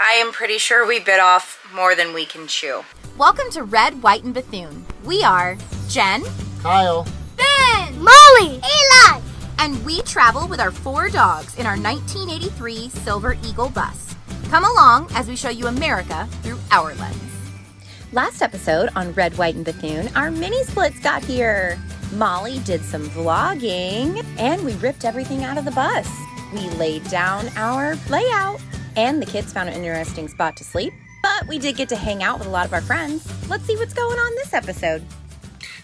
I am pretty sure we bit off more than we can chew. Welcome to Red, White, and Bethune. We are Jen, Kyle. Ben, Molly! Eli! and we travel with our four dogs in our 1983 Silver Eagle bus. Come along as we show you America through our lens. Last episode on Red, White, and Bethune, our mini splits got here. Molly did some vlogging and we ripped everything out of the bus. We laid down our layout and the kids found an interesting spot to sleep. But we did get to hang out with a lot of our friends. Let's see what's going on this episode.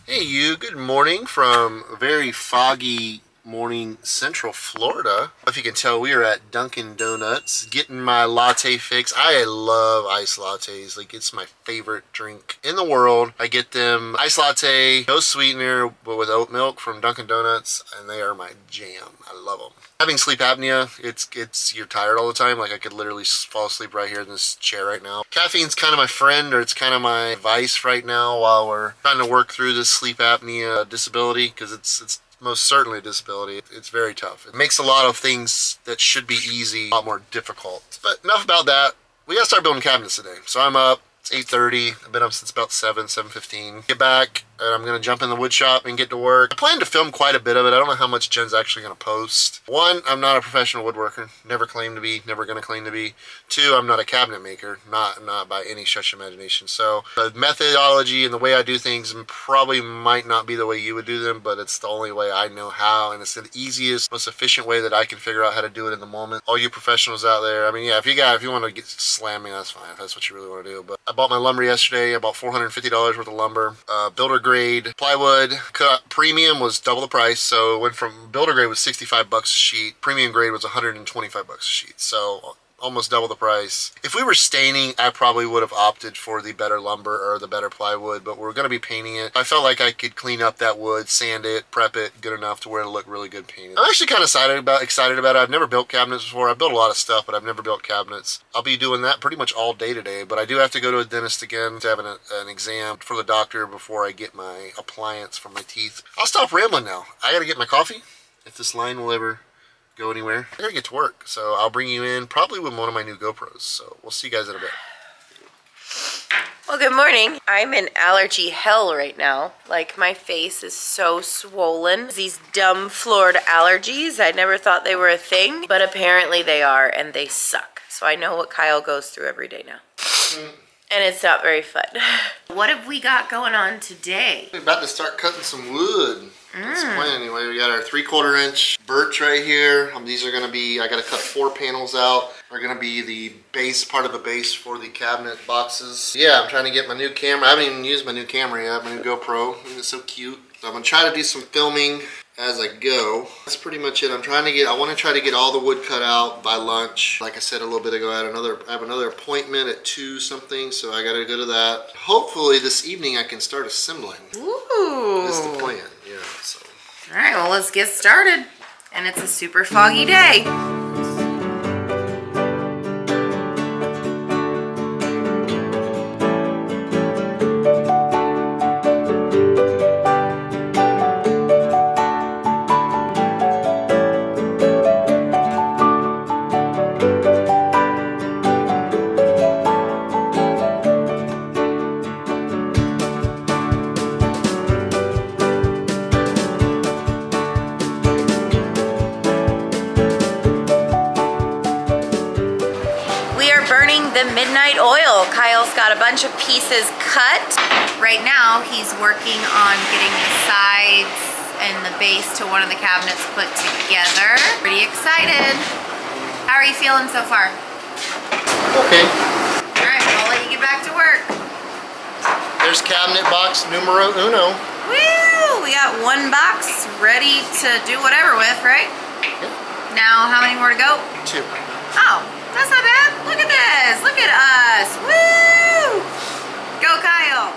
Hey, you. Good morning from a very foggy morning central Florida. If you can tell, we are at Dunkin' Donuts getting my latte fix. I love iced lattes. Like, it's my favorite drink in the world. I get them iced latte, no sweetener, but with oat milk from Dunkin' Donuts, and they are my jam. I love them. Having sleep apnea, it's it's you're tired all the time. Like I could literally fall asleep right here in this chair right now. Caffeine's kind of my friend, or it's kind of my vice right now while we're trying to work through this sleep apnea disability because it's it's most certainly a disability. It's very tough. It makes a lot of things that should be easy a lot more difficult. But enough about that. We gotta start building cabinets today. So I'm up. It's 8.30. I've been up since about 7, 7.15. Get back, and I'm going to jump in the wood shop and get to work. I plan to film quite a bit of it. I don't know how much Jen's actually going to post. One, I'm not a professional woodworker. Never claimed to be. Never going to claim to be. Two, I'm not a cabinet maker. Not not by any stretch of imagination. So the methodology and the way I do things probably might not be the way you would do them, but it's the only way I know how, and it's the easiest, most efficient way that I can figure out how to do it in the moment. All you professionals out there, I mean, yeah, if you got, if you want to get slamming, that's fine. If that's what you really want to do. But I bought my lumber yesterday. I bought $450 worth of lumber. Uh, builder grade plywood cut premium was double the price, so it went from builder grade was 65 bucks a sheet. Premium grade was 125 bucks a sheet. So almost double the price. If we were staining, I probably would have opted for the better lumber or the better plywood, but we're going to be painting it. I felt like I could clean up that wood, sand it, prep it good enough to where it'll look really good painted. I'm actually kind of excited about excited about it. I've never built cabinets before. I've built a lot of stuff, but I've never built cabinets. I'll be doing that pretty much all day today, but I do have to go to a dentist again to have an, an exam for the doctor before I get my appliance for my teeth. I'll stop rambling now. I got to get my coffee. If this line will ever go anywhere. I gotta get to work, so I'll bring you in probably with one of my new GoPros. So we'll see you guys in a bit. Well, good morning. I'm in allergy hell right now. Like, my face is so swollen. These dumb Florida allergies, I never thought they were a thing, but apparently they are, and they suck. So I know what Kyle goes through every day now. Hmm. And it's not very fun. What have we got going on today? We're about to start cutting some wood. That's the plan anyway. We got our three quarter inch birch right here. Um, these are gonna be, I gotta cut four panels out. They're gonna be the base, part of the base for the cabinet boxes. Yeah, I'm trying to get my new camera. I haven't even used my new camera yet, my new GoPro. It's so cute. So I'm gonna try to do some filming as I go. That's pretty much it. I'm trying to get, I wanna try to get all the wood cut out by lunch. Like I said a little bit ago, I had another, I have another appointment at two something, so I gotta go to that. Hopefully this evening I can start assembling. Ooh. That's the plan, yeah, so. All right, well, let's get started. And it's a super foggy day. One of the cabinets put together. Pretty excited. How are you feeling so far? Okay, All right, I'll let you get back to work. there's cabinet box numero uno. Woo! We got one box ready to do whatever with, right? Yep. Now, how many more to go? Two. Oh, that's not bad. Look at this. Look at us. Woo! Go, Kyle.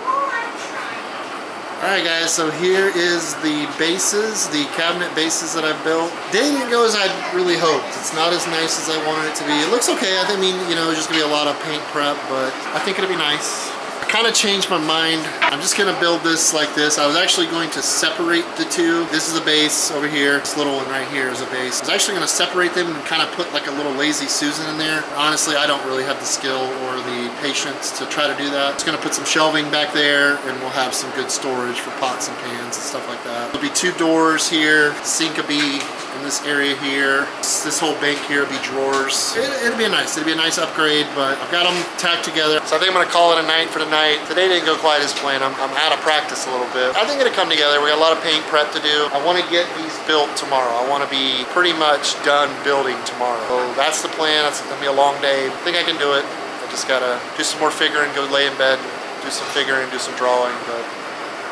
Alright guys, so here is the bases, the cabinet bases that I built. Didn't go as I really hoped. It's not as nice as I wanted it to be. It looks okay. I mean, you know, it's just gonna be a lot of paint prep, but I think it'll be nice. I kind of changed my mind. I'm just gonna build this like this. I was actually going to separate the two. This is a base over here. This little one right here is a base. I was actually gonna separate them and kind of put like a little lazy Susan in there. Honestly, I don't really have the skill or the patience to try to do that. Just gonna put some shelving back there and we'll have some good storage for pots and pans and stuff like that. There'll be two doors here. Sink will be in this area here. This whole bank here be drawers. It, will be nice. It'll be a nice upgrade, but I've got them tacked together. So I think I'm gonna call it a night for tonight. Today didn't go quite as planned. I'm, I'm out of practice a little bit. I think it'll come together. We got a lot of paint prep to do. I wanna get these built tomorrow. I wanna be pretty much done building tomorrow. So that's the plan. It's gonna be a long day. I think I can do it. I just gotta do some more figuring, go lay in bed, do some figuring, do some drawing, but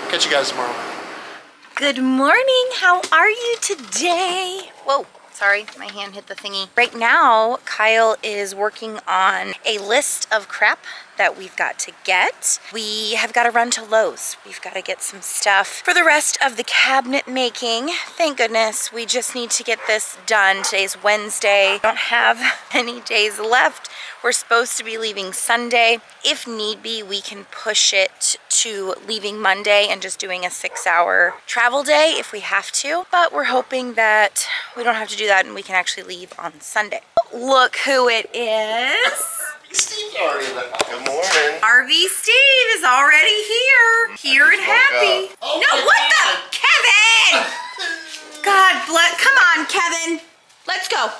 catch you guys tomorrow. Good morning. How are you today? Whoa. Sorry, my hand hit the thingy. Right now, Kyle is working on a list of crap that we've got to get. We have got to run to Lowe's. We've got to get some stuff for the rest of the cabinet making. Thank goodness we just need to get this done. Today's Wednesday. Don't have any days left. We're supposed to be leaving Sunday. If need be, we can push it to leaving Monday and just doing a six hour travel day if we have to. But we're hoping that we don't have to do that and we can actually leave on Sunday. Look who it is. Steve's already in Good morning. RV Steve is already here. Here and happy. Oh, no, my what God. the? Kevin! God bless. Come on, Kevin. Let's go.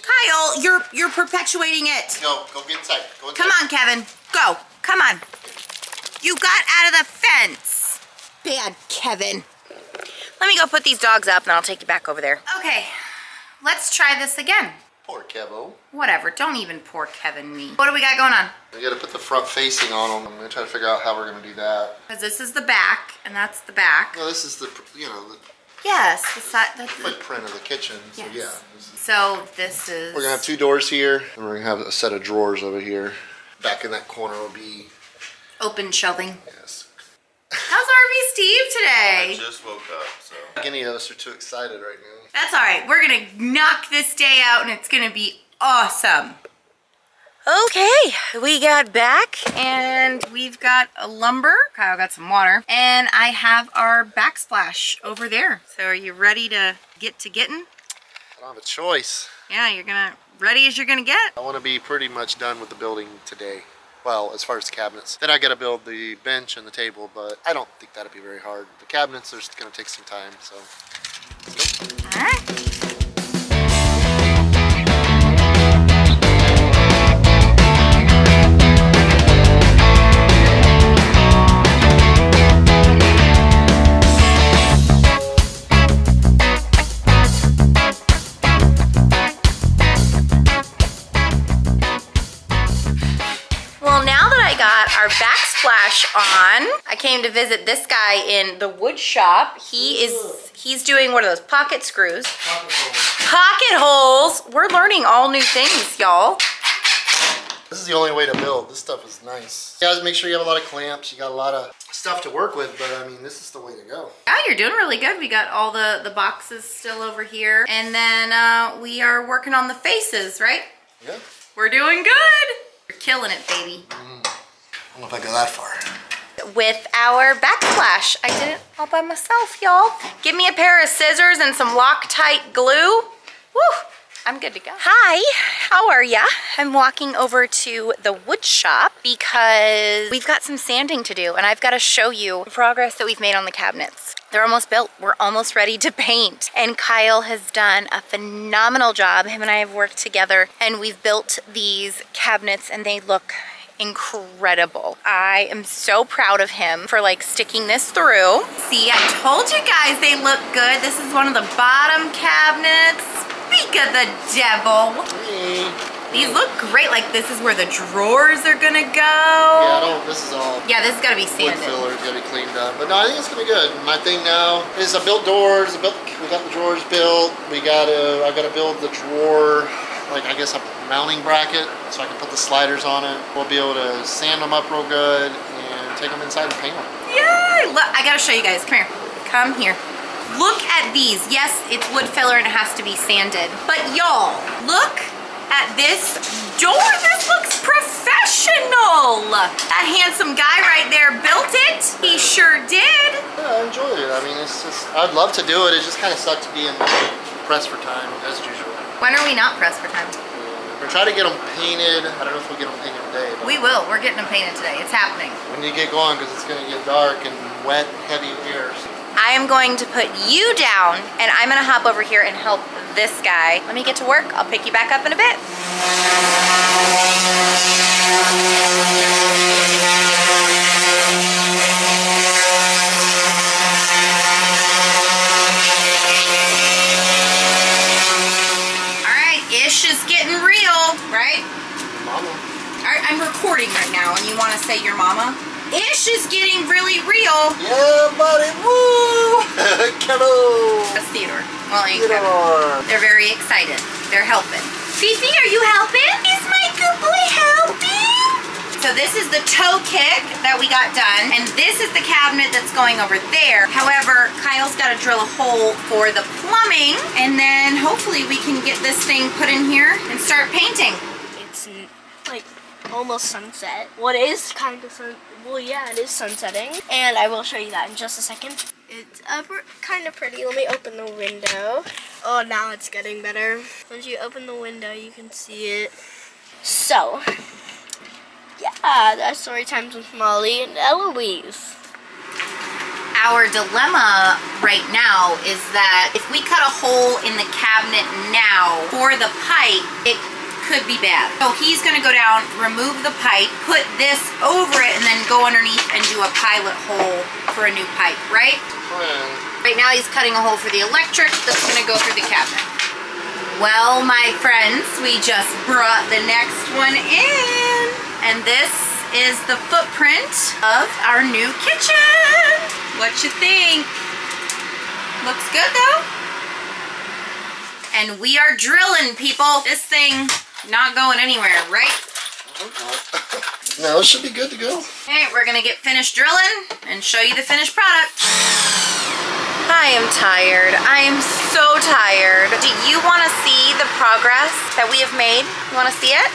Kyle, you're you're perpetuating it. Go, go get inside. Go inside. Come on, Kevin. Go. Come on. You got out of the fence. Bad Kevin. Let me go put these dogs up and I'll take you back over there. Okay. Let's try this again. Poor Kevo. Whatever. Don't even poor Kevin me. What do we got going on? We gotta put the front facing on them. I'm gonna try to figure out how we're gonna do that. Because this is the back, and that's the back. No, this is the, you know, the Yes, the side. The, footprint of the kitchen. So Yes. yeah. this is- so this is. We're gonna have two doors here, and we're gonna have a set of drawers over here. Back in that corner will be, open shelving. yes. How's RV Steve today? I just woke up, so. I think any of us are too excited right now. That's all right. We're gonna knock this day out, and it's gonna be awesome. Okay, we got back and we've got a lumber. Kyle got some water. And I have our backsplash over there. So are you ready to get to getting? I don't have a choice. Yeah, you're gonna, ready as you're gonna get. I want to be pretty much done with the building today. Well, as far as the cabinets. Then I got to build the bench and the table, but I don't think that'd be very hard. The cabinets are going to take some time, so. On, I came to visit this guy in the wood shop. He is, he's doing one of those, pocket screws? Pocket holes. We're learning all new things, y'all. This is the only way to build. This stuff is nice. You guys make sure you have a lot of clamps. You got a lot of stuff to work with, but I mean, this is the way to go. Yeah, you're doing really good. We got all the, the boxes still over here. And then uh, we are working on the faces, right? Yeah. We're doing good. You're killing it, baby. I don't know if I go that far. with our backsplash. I did it all by myself, y'all. Give me a pair of scissors and some Loctite glue. Woo! I'm good to go. Hi, how are ya? I'm walking over to the wood shop because we've got some sanding to do and I've got to show you the progress that we've made on the cabinets. They're almost built. We're almost ready to paint. And Kyle has done a phenomenal job. Him and I have worked together and we've built these cabinets and they look incredible. I am so proud of him for like sticking this through. See, I told you guys they look good. This is one of the bottom cabinets. Speak of the devil. These look great. Like this is where the drawers are gonna go. Yeah, I don't, this is all Yeah, this has gotta be sanded. wood filler. It's got to be cleaned up. But no, I think it's to be good. My thing now is I built doors. I built, we got the drawers built. We got to, I got to build the drawer, like I guess a mounting bracket so I can put the sliders on it. We'll be able to sand them up real good and take them inside and paint them. Yay! Look, I gotta show you guys. Come here. Come here. Look at these. Yes, it's wood filler and it has to be sanded. But y'all, look at this door. This looks professional. That handsome guy right there built it. He sure did. Yeah, I enjoy it. I mean, it's just, I'd love to do it. It just kind of sucked being pressed for time, as usual. When are we not pressed for time? We're trying to get them painted. I don't know if we'll get them painted today, but We will. We're getting them painted today. It's happening. we need to get going because it's going to get dark and wet, heavy airs. I am going to put you down and I'm gonna hop over here and help this guy. Let me get to work. I'll pick you back up in a bit. All right, Ish is getting real, right? Mama. All right, I'm recording right now and you wanna say your mama? Ish is getting really real. Yeah, buddy. Woo! Kevin! That's Theodore. Well, Kevin. Theodore. They're very excited. They're helping. Fifi, are you helping? Is my good boy helping? So this is the toe kick that we got done, and this is the cabinet that's going over there. However, Kyle's got to drill a hole for the plumbing, and then hopefully we can get this thing put in here and start painting. Almost sunset. What is kind of sun? Well, yeah, it is sunsetting, and I will show you that in just a second. It's uh, kind of pretty. Let me open the window. Oh, now it's getting better. Once you open the window, you can see it. So, yeah, that's story times with Molly and Eloise. Our dilemma right now is that if we cut a hole in the cabinet now for the pipe, it could be bad. So he's gonna go down, remove the pipe, put this over it, and then go underneath and do a pilot hole for a new pipe, right? Plan. Right now he's cutting a hole for the electric that's gonna go through the cabinet. Well, my friends, we just brought the next one in. And this is the footprint of our new kitchen. What you think? Looks good though. And we are drilling, people. This thing not going anywhere, right? Mm-hmm. no, it should be good to go. Okay, we're gonna get finished drilling and show you the finished product. I am tired. I am so tired. Do you want to see the progress that we have made? You want to see it?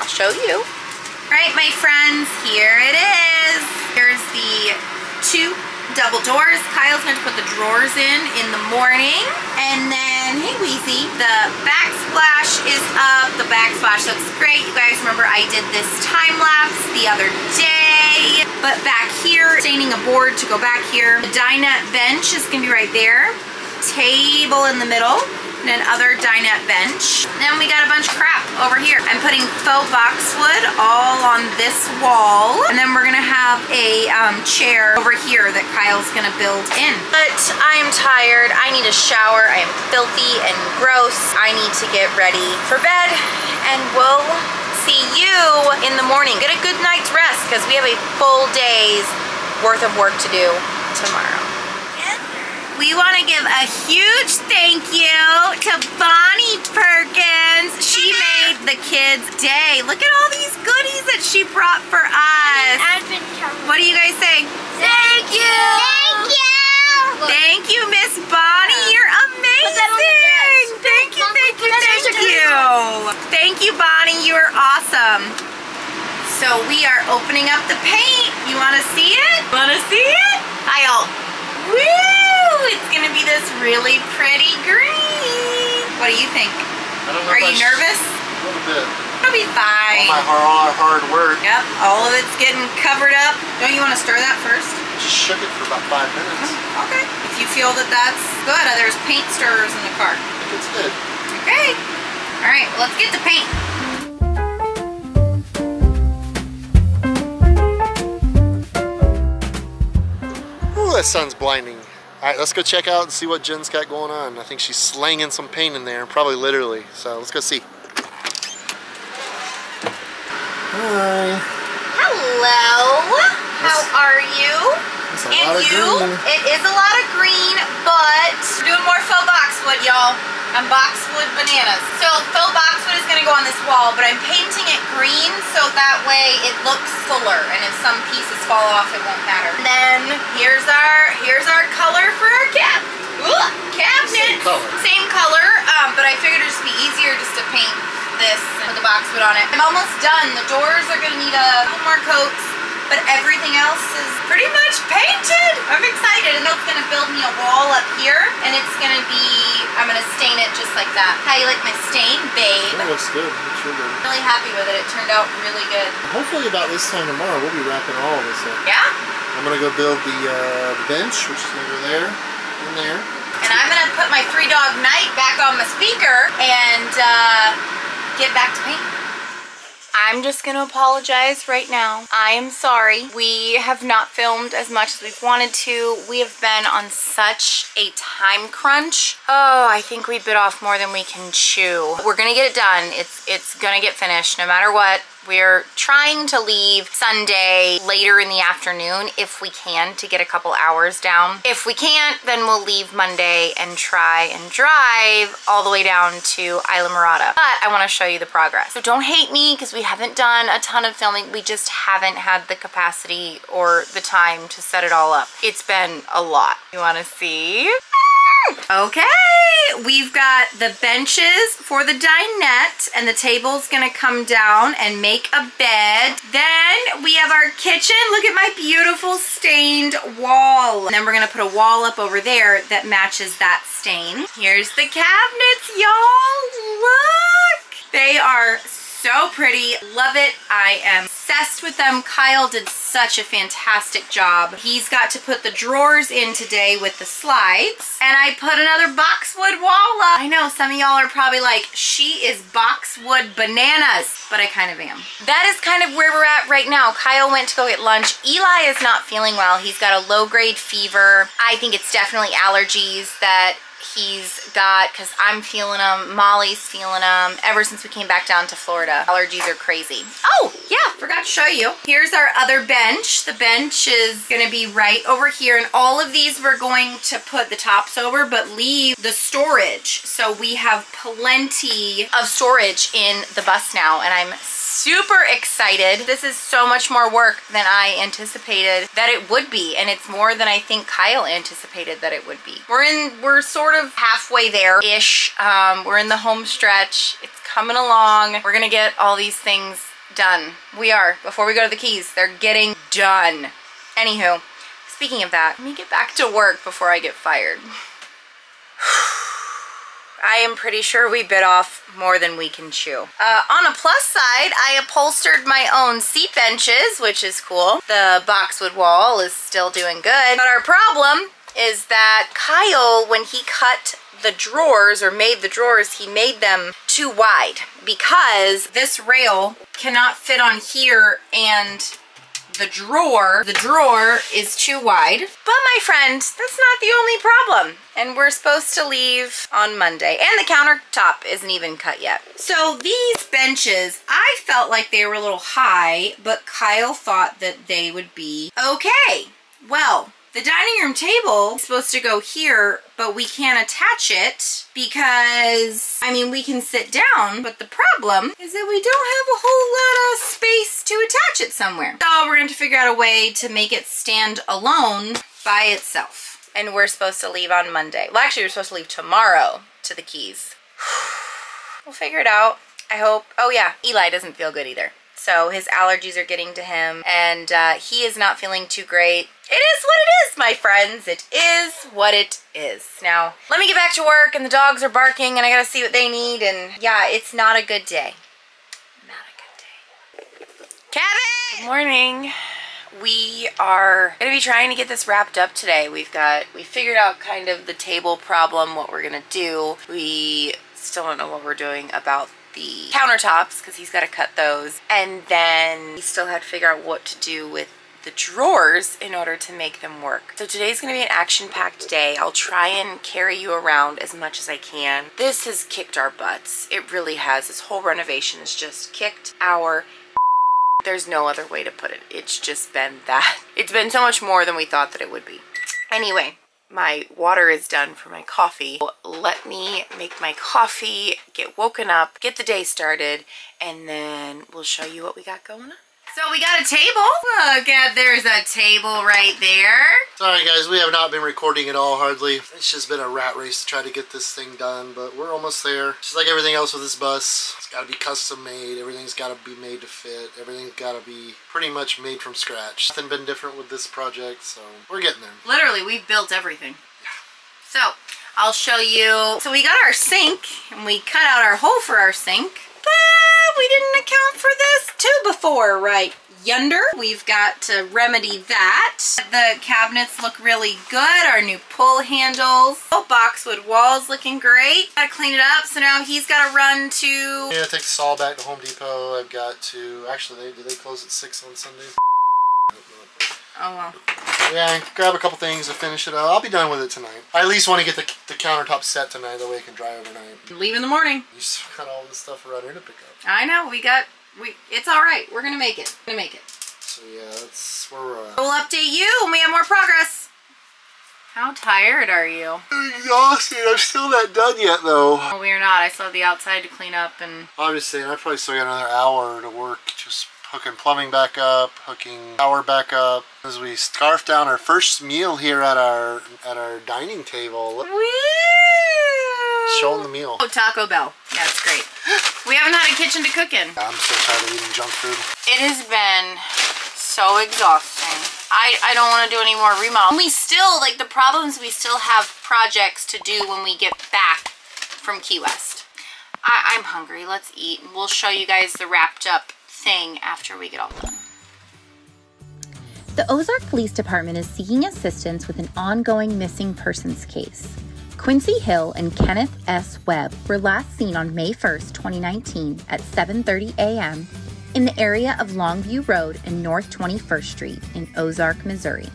I'll show you. All right, my friends, here it is. Here's the two double doors. Kyle's going to put the drawers in in the morning. And then, hey Wheezy, the backsplash is up. The backsplash looks great. You guys remember I did this time lapse the other day. But back here, staining a board to go back here. The dinette bench is going to be right there. Table in the middle. And then other dinette bench. Then we got a bunch of crap over here. I'm putting faux boxwood all on this wall. And then we're gonna have a um, chair over here that Kyle's gonna build in. But I'm tired. I need a shower. I am filthy and gross. I need to get ready for bed. And we'll see you in the morning. Get a good night's rest because we have a full day's worth of work to do tomorrow. We want to give a huge thank you to Bonnie Perkins. She made the kids' day. Look at all these goodies that she brought for us. What do you guys say? Thank you. Thank you. Thank you, Miss Bonnie. You're that on the amazing. Thank you, thank you, thank you. Thank you, Bonnie. You are awesome. So we are opening up the paint. You want to see it? Want to see it? Kyle. Woo! It's going to be this really pretty green. What do you think? I don't know Are you nervous? A little bit. It'll be fine. All my hard, hard work. Yep, all of it's getting covered up. Don't you want to stir that first? Just shook it for about five minutes. Okay. If you feel that that's good, uh, there's paint stirrers in the car. I think it's good. Okay. All right, well, let's get the paint. Ooh, that sun's blinding. All right, let's go check out and see what Jen's got going on. I think she's slanging some paint in there, probably literally. So let's go see. Hi. Hello. How are you? It's a and lot of you? green. It is a lot of green, but doing more faux boxwood, y'all. And boxwood bananas. So faux boxwood is gonna go on this wall, but I'm painting it green so that way it looks fuller. And if some pieces fall off, it won't matter. And then here's our here's our color for our cap. Ooh, cabinet. Same color. Same color, um, but I figured it'd just be easier just to paint this and put the boxwood on it. I'm almost done. The doors are gonna need a couple more coats, but everything else is pretty much painted. I'm excited, and that's gonna build me a wall up here, and it's gonna be, I'm gonna stain it just like that. How you like my stain, babe? That looks good. Looks good. Really happy with it. It turned out really good. Hopefully about this time tomorrow we'll be wrapping all of this up. Yeah? I'm gonna go build the, uh, the bench, which is gonna go there and there. And I'm gonna put my three dog night back on my speaker and uh, get back to painting. I'm just gonna apologize right now. I am sorry. We have not filmed as much as we've wanted to. We have been on such a time crunch. Oh, I think we bit off more than we can chew. We're gonna get it done. It's it's gonna get finished no matter what. We're trying to leave Sunday later in the afternoon if we can to get a couple hours down. If we can't, then we'll leave Monday and try and drive all the way down to Islamorada. But I want to show you the progress. So don't hate me because we haven't done a ton of filming. We just haven't had the capacity or the time to set it all up. It's been a lot. You want to see? Okay, we've got the benches for the dinette and the table's gonna come down and make a bed. Then we have our kitchen. Look at my beautiful stained wall. And then we're gonna put a wall up over there that matches that stain. Here's the cabinets, y'all. Look! They are so pretty. Love it. I am obsessed with them. Kyle did such a fantastic job. He's got to put the drawers in today with the slides. And I put another boxwood wall up. I know some of y'all are probably like, she is boxwood bananas. But I kind of am. That is kind of where we're at right now. Kyle went to go get lunch. Eli is not feeling well. He's got a low grade fever. I think it's definitely allergies that he's got because I'm feeling them. Molly's feeling them ever since we came back down to Florida. Allergies are crazy. Oh, yeah, forgot to show you. Here's our other bench. The bench is going to be right over here. And all of these we're going to put the tops over, but leave the storage. So we have plenty of storage in the bus now. And I'm super excited. This is so much more work than I anticipated that it would be. And it's more than I think Kyle anticipated that it would be. We're in, we're sort of halfway there-ish. Um, we're in the home stretch. It's coming along. We're gonna get all these things done. We are. Before we go to the keys, they're getting done. Anywho, speaking of that, let me get back to work before I get fired. I am pretty sure we bit off more than we can chew. Uh, on a plus side, I upholstered my own seat benches, which is cool. The boxwood wall is still doing good. But our problem is that Kyle, when he cut the drawers or made the drawers, he made them too wide because this rail cannot fit on here and the drawer, the drawer is too wide. But my friend, that's not the only problem. And we're supposed to leave on Monday. And the countertop isn't even cut yet. So these benches, I felt like they were a little high, but Kyle thought that they would be okay. Well, the dining room table is supposed to go here, but we can't attach it because, I mean, we can sit down, but the problem is that we don't have a whole lot of space to attach it somewhere. So we're going to figure out a way to make it stand alone by itself. And we're supposed to leave on Monday. Well, actually, we're supposed to leave tomorrow to the Keys. we'll figure it out. I hope. Oh, yeah. Eli doesn't feel good either. So his allergies are getting to him and uh, he is not feeling too great. It is what it is, my friends. It is what it is. Now, let me get back to work and the dogs are barking and I gotta see what they need and yeah, it's not a good day. Not a good day. Kevin! Good morning. We are gonna be trying to get this wrapped up today. We've got, we figured out kind of the table problem, what we're gonna do. We still don't know what we're doing about the countertops because he's got to cut those and then we still had to figure out what to do with the drawers in order to make them work. So today's going to be an action-packed day. I'll try and carry you around as much as I can. This has kicked our butts. It really has. This whole renovation has just kicked our there's no other way to put it. It's just been that. It's been so much more than we thought that it would be. Anyway, my water is done for my coffee. Let me make my coffee, get woken up, get the day started, and then we'll show you what we got going on. So we got a table. Look at, there's a table right there. Sorry guys, we have not been recording at all hardly. It's just been a rat race to try to get this thing done, but we're almost there. Just like everything else with this bus, it's got to be custom made. Everything's got to be made to fit. Everything's got to be pretty much made from scratch. Nothing been different with this project, so we're getting there. Literally, we've built everything. Yeah. So, I'll show you. So we got our sink, and we cut out our hole for our sink. But we didn't account for this too before, right? Yonder. We've got to remedy that. The cabinets look really good. Our new pull handles. Oh, boxwood walls looking great. Gotta clean it up. So now he's gotta run to... Yeah, take the saw back to Home Depot. I've got to, actually, they do they close at 6 on Sunday? Oh, well. Yeah, grab a couple things to finish it up. I'll be done with it tonight. I at least want to get the, the countertop set tonight, that way it can dry overnight. Leave in the morning. You just got all this stuff around here to pick up. I know. We got... we. It's all right. We're gonna make it. We're gonna make it. So yeah, that's where we're at. We'll update you when we have more progress. How tired are you? I'm exhausted. I'm still not done yet, though. Well, we are not. I still have the outside to clean up and... I'm just saying, I probably still got another hour to work just hooking plumbing back up, hooking power back up. As we scarf down our first meal here at our at our dining table. Woo! Show 'em the meal. Oh, Taco Bell. Yeah, it's great. we haven't had a kitchen to cook in. I'm so tired of eating junk food. It has been so exhausting. I, I don't want to do any more remodel. We still, like the problems, we still have projects to do when we get back from Key West. I, I'm hungry. Let's eat. We'll show you guys the wrapped up thing after we get all done. The Ozark Police Department is seeking assistance with an ongoing missing persons case. Quincy Hill and Kenneth S. Webb were last seen on May 1st, 2019 at 7:30 a.m. in the area of Longview Road and North 21st Street in Ozark, Missouri.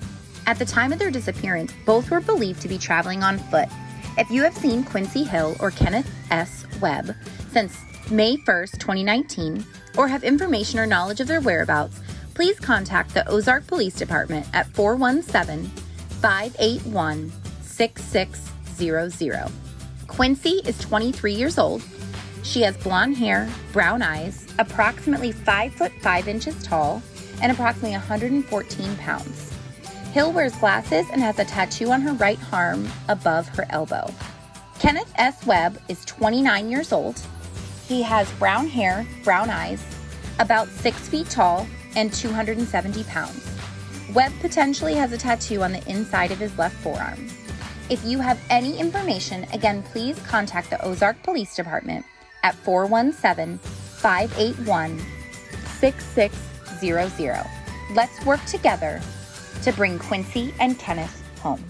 At the time of their disappearance, both were believed to be traveling on foot. If you have seen Quincy Hill or Kenneth S. Webb since May 1st, 2019, or have information or knowledge of their whereabouts, please contact the Ozark Police Department at 417 581 6600. Quincy is 23 years old. She has blonde hair, brown eyes, approximately 5 foot 5 inches tall, and approximately 114 pounds. Hill wears glasses and has a tattoo on her right arm above her elbow. Kenneth S. Webb is 29 years old. He has brown hair, brown eyes, about 6 feet tall, and 270 pounds. Webb potentially has a tattoo on the inside of his left forearm. If you have any information, again, please contact the Ozark Police Department at 417 581 6600. Let's work together to bring Quincy and Kenneth home.